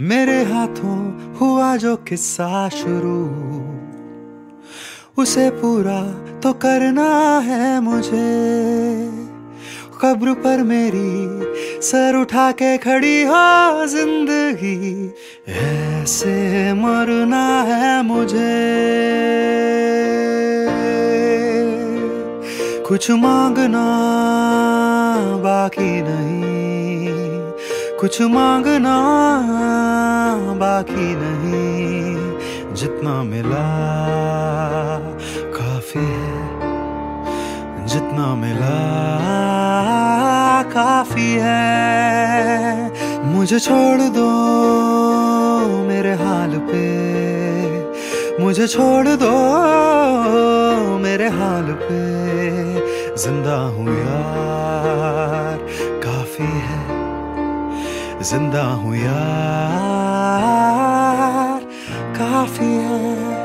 मेरे हाथों हुआ जो किस्सा शुरू। उसे पूरा तो करना है मुझे। कब्र पर मेरी सर उठा के खड़ी हो ज़िंदगी। ऐसे मरना है मुझे। कुछ मांगना बाकी नहीं। कुछ मांगना बाकी नहीं। जितना मिला काफ़ी है। जितना मिला काफ़ी है। मुझे छोड़ दो मेरे हाल पे। मुझे छोड़ दो मेरे हाल पे। ज़िंदा हूँ यार। ज़िंदा हूँ यार। काफ़ी है।